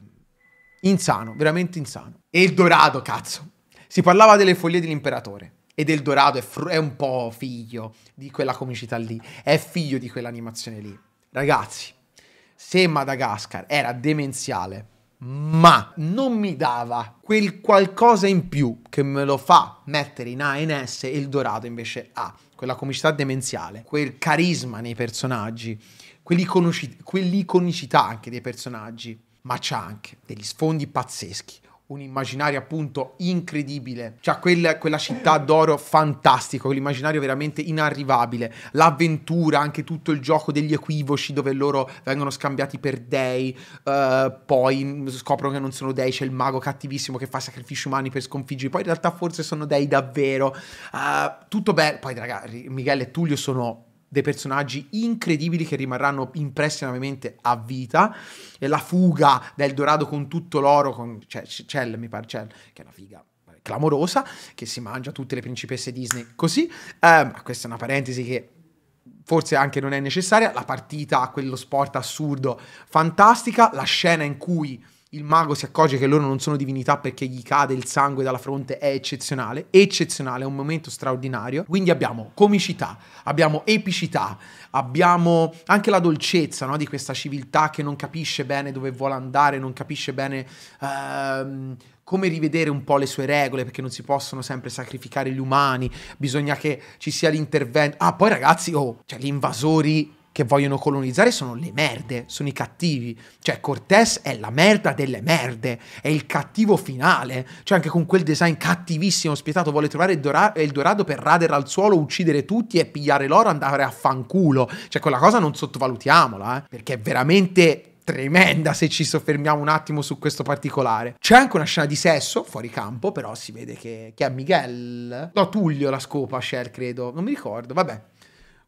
insano, veramente insano. E il Dorado, cazzo, si parlava delle foglie dell'imperatore ed Eldorado è, fr- è un po' figlio di quella comicità lì, è figlio di quell'animazione lì. Ragazzi, se Madagascar era demenziale, ma non mi dava quel qualcosa in più che me lo fa mettere in A e in S e il Dorado invece ha quella comicità demenziale, quel carisma nei personaggi, quell'iconicità anche dei personaggi, ma c'ha anche degli sfondi pazzeschi, un immaginario appunto incredibile, cioè quel, quella città d'oro fantastico, quell'immaginario veramente inarrivabile, l'avventura, anche tutto il gioco degli equivoci dove loro vengono scambiati per dei, uh, poi scoprono che non sono dei, c'è il mago cattivissimo che fa sacrifici umani per sconfiggere, poi in realtà forse sono dei davvero, uh, tutto bello, poi ragazzi Miguel e Tullio sono dei personaggi incredibili che rimarranno impressi nuovamente a vita. E la fuga del Dorado con tutto l'oro, con cioè, Cell, mi pare, Cell, che è una figa clamorosa, che si mangia tutte le principesse Disney così, eh, ma questa è una parentesi che forse anche non è necessaria, la partita, quello sport assurdo, fantastica, la scena in cui il mago si accorge che loro non sono divinità perché gli cade il sangue dalla fronte è eccezionale, eccezionale, è un momento straordinario. Quindi abbiamo comicità, abbiamo epicità, abbiamo anche la dolcezza no? di questa civiltà che non capisce bene dove vuole andare, non capisce bene ehm, come rivedere un po' le sue regole perché non si possono sempre sacrificare gli umani, bisogna che ci sia l'intervento. Ah, poi ragazzi, oh, cioè gli invasori che vogliono colonizzare sono le merde, sono i cattivi. Cioè Cortés è la merda delle merde, è il cattivo finale. Cioè anche con quel design cattivissimo, spietato, vuole trovare il, Dora- il Dorado per radere al suolo, uccidere tutti e pigliare l'oro andare a fanculo. Cioè quella cosa non sottovalutiamola, eh, perché è veramente tremenda se ci soffermiamo un attimo su questo particolare. C'è anche una scena di sesso fuori campo, però si vede che, che è Miguel. No, Tullio la scopa, Cher, credo. Non mi ricordo, vabbè.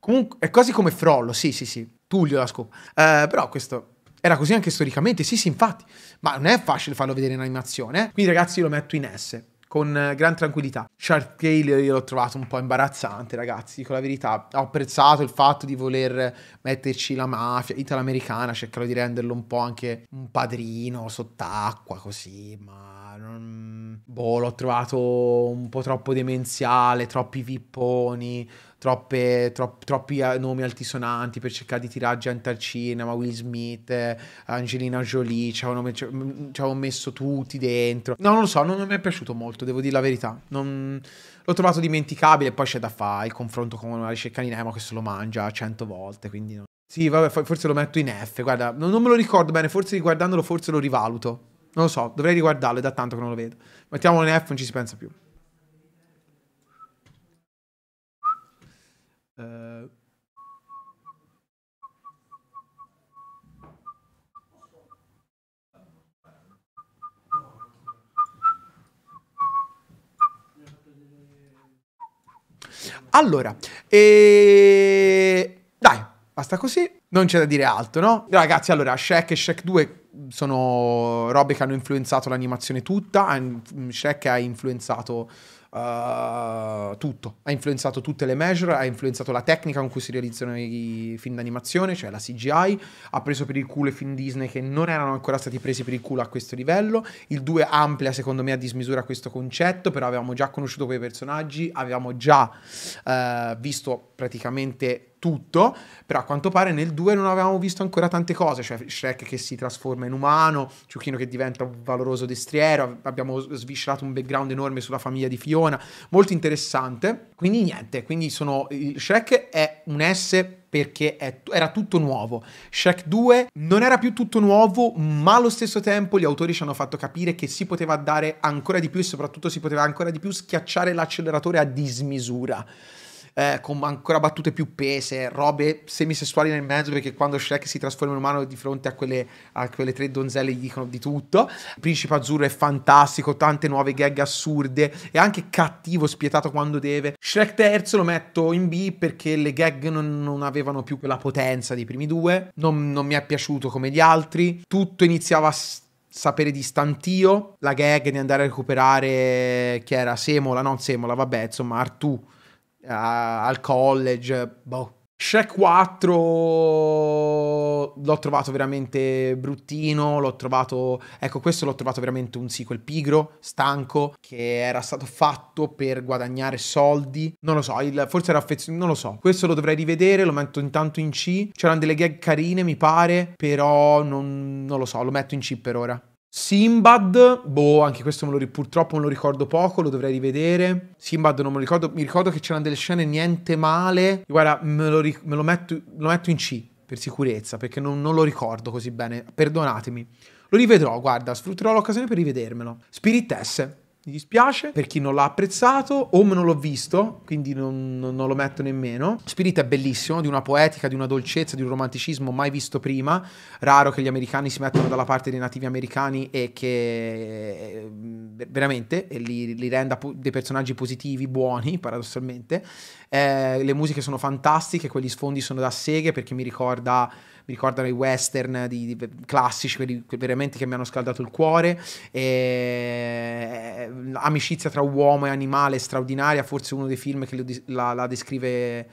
Comunque, è quasi come Frollo, sì, sì, sì, Tullio la scopa. Eh, però questo era così anche storicamente, sì, sì, infatti. Ma non è facile farlo vedere in animazione, eh? Quindi ragazzi io lo metto in S con eh, gran tranquillità. Shark Tale io l'ho trovato un po' imbarazzante, ragazzi, dico la verità. Ho apprezzato il fatto di voler metterci la mafia italo-americana, cercare di renderlo un po' anche un padrino sott'acqua, così, ma non... Boh, l'ho trovato un po' troppo demenziale, troppi vipponi, troppe, tro- troppi eh, nomi altisonanti per cercare di tirare gente al cinema, Will Smith, Angelina Jolie, ci avevano, ci avevano messo tutti dentro. No, non lo so, non, non mi è piaciuto molto, devo dire la verità. Non... L'ho trovato dimenticabile, poi c'è da fare il confronto con la ricerca di Nemo che se lo mangia cento volte, quindi no. Sì, vabbè, forse lo metto in F, guarda, non, non me lo ricordo bene, forse riguardandolo forse lo rivaluto. Non lo so, dovrei riguardarlo, è da tanto che non lo vedo. Mettiamolo in F, non ci si pensa più. Uh, allora, e... dai, basta così. Non c'è da dire altro, no? Ragazzi, allora, Shaq e Shaq 2 sono robe che hanno influenzato l'animazione tutta. Shaq ha influenzato uh, tutto. Ha influenzato tutte le measure, ha influenzato la tecnica con cui si realizzano i film d'animazione, cioè la CGI, ha preso per il culo i film Disney che non erano ancora stati presi per il culo a questo livello. Il 2 amplia secondo me a dismisura questo concetto, però avevamo già conosciuto quei personaggi, avevamo già uh, visto praticamente tutto, però a quanto pare nel 2 non avevamo visto ancora tante cose, cioè Shrek che si trasforma in umano, Ciuchino che diventa un valoroso destriero, abbiamo sviscerato un background enorme sulla famiglia di Fiona, molto interessante, quindi niente, quindi sono, Shrek è un S perché è, era tutto nuovo. Shrek 2 non era più tutto nuovo, ma allo stesso tempo gli autori ci hanno fatto capire che si poteva dare ancora di più e soprattutto si poteva ancora di più schiacciare l'acceleratore a dismisura eh, con ancora battute più pese, robe semisessuali nel mezzo, perché quando Shrek si trasforma in umano di fronte a quelle, a quelle tre donzelle gli dicono di tutto. Principe azzurro è fantastico, tante nuove gag assurde e anche cattivo, spietato quando deve. Shrek terzo lo metto in B perché le gag non, non avevano più quella potenza dei primi due, non, non mi è piaciuto come gli altri, tutto iniziava a sapere di stantio, la gag di andare a recuperare chi era Semola, non Semola, vabbè, insomma, Artù al college, boh. Shrek 4 l'ho trovato veramente bruttino, l'ho trovato, ecco questo l'ho trovato veramente un sequel pigro, stanco, che era stato fatto per guadagnare soldi, non lo so, il, forse era affezionato, non lo so, questo lo dovrei rivedere, lo metto intanto in C, c'erano delle gag carine mi pare, però non, non lo so, lo metto in C per ora. Simbad, boh, anche questo me lo, purtroppo me lo ricordo poco, lo dovrei rivedere. Simbad non me lo ricordo, mi ricordo che c'erano delle scene niente male. Guarda, me lo, me lo, metto, lo metto, in C per sicurezza, perché non, non, lo ricordo così bene, perdonatemi. Lo rivedrò, guarda, sfrutterò l'occasione per rivedermelo. Spirit S, mi dispiace per chi non l'ha apprezzato o non l'ho visto, quindi non, non, non, lo metto nemmeno. Spirit è bellissimo, di una poetica, di una dolcezza, di un romanticismo mai visto prima. Raro che gli americani si mettano dalla parte dei nativi americani e che eh, veramente li, li renda dei personaggi positivi, buoni, paradossalmente. Eh, le musiche sono fantastiche, quegli sfondi sono da seghe perché mi ricorda mi ricordano i western di, di, classici, quelli veramente che mi hanno scaldato il cuore. E, amicizia tra uomo e animale straordinaria, forse uno dei film che la, la descrive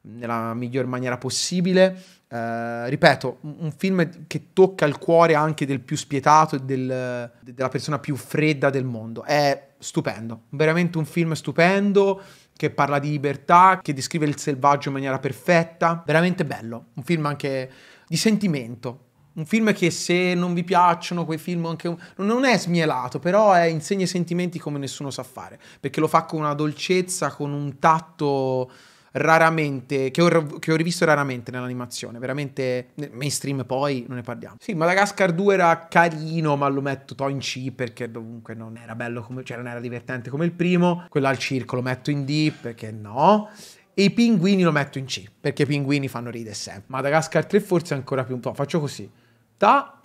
nella miglior maniera possibile. Uh, ripeto, un film che tocca il cuore anche del più spietato e del, della persona più fredda del mondo. È stupendo, veramente un film stupendo che parla di libertà, che descrive il selvaggio in maniera perfetta. Veramente bello, un film anche di sentimento. Un film che se non vi piacciono quei film anche non è smielato, però è, insegna i sentimenti come nessuno sa fare, perché lo fa con una dolcezza, con un tatto raramente, che ho, che ho, rivisto raramente nell'animazione, veramente mainstream poi non ne parliamo. Sì, Madagascar 2 era carino, ma lo metto to in C perché comunque non era bello come, cioè non era divertente come il primo. Quello al circo lo metto in D perché no. E i pinguini lo metto in C, perché i pinguini fanno ridere sempre. Madagascar 3 forse ancora più un po', faccio così. Ta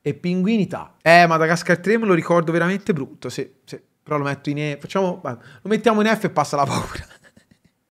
e pinguini ta. Eh, Madagascar 3 me lo ricordo veramente brutto, sì, sì. Però lo metto in E, facciamo, lo mettiamo in F e passa la paura.